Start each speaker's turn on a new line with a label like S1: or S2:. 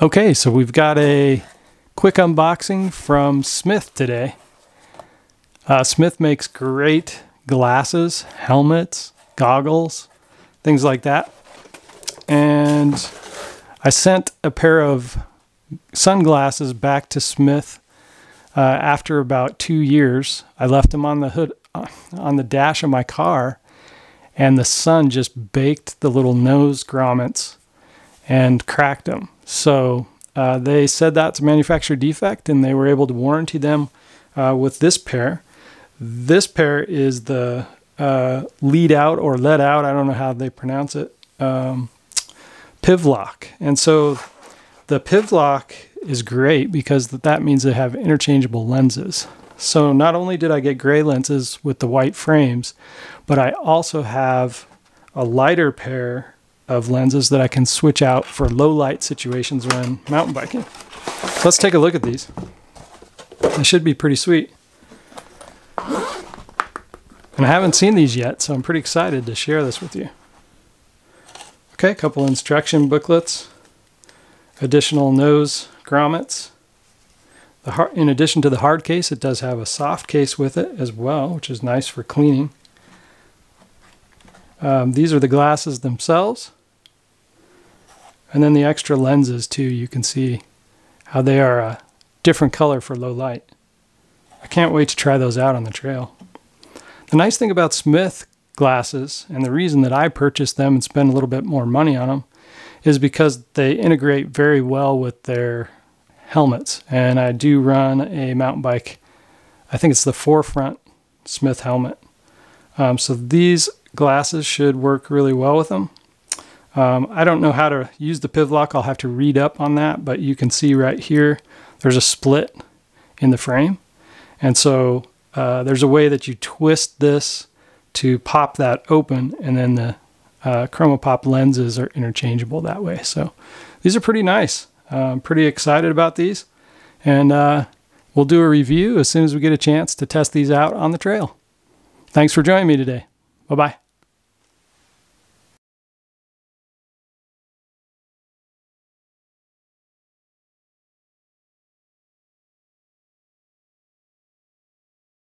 S1: Okay, so we've got a quick unboxing from Smith today. Uh, Smith makes great glasses, helmets, goggles, things like that. And I sent a pair of sunglasses back to Smith uh, after about two years. I left them on the hood, uh, on the dash of my car, and the sun just baked the little nose grommets and cracked them. So uh, they said that's a manufacturer defect, and they were able to warranty them uh, with this pair. This pair is the uh, lead out or let out, I don't know how they pronounce it, um, Pivlock. And so the Pivlock is great because that means they have interchangeable lenses. So not only did I get gray lenses with the white frames, but I also have a lighter pair of lenses that I can switch out for low light situations when mountain biking. So let's take a look at these. They should be pretty sweet. And I haven't seen these yet, so I'm pretty excited to share this with you. Okay, a couple instruction booklets, additional nose grommets. The in addition to the hard case, it does have a soft case with it as well, which is nice for cleaning. Um, these are the glasses themselves. And then the extra lenses too, you can see how they are a different color for low light. I can't wait to try those out on the trail. The nice thing about Smith glasses, and the reason that I purchased them and spend a little bit more money on them, is because they integrate very well with their helmets. And I do run a mountain bike, I think it's the Forefront Smith helmet. Um, so these glasses should work really well with them. Um, I don't know how to use the Pivlock. I'll have to read up on that, but you can see right here, there's a split in the frame. And so uh, there's a way that you twist this to pop that open and then the uh, ChromaPop lenses are interchangeable that way. So these are pretty nice. Uh, I'm pretty excited about these. And uh, we'll do a review as soon as we get a chance to test these out on the trail. Thanks for joining me today. Bye-bye.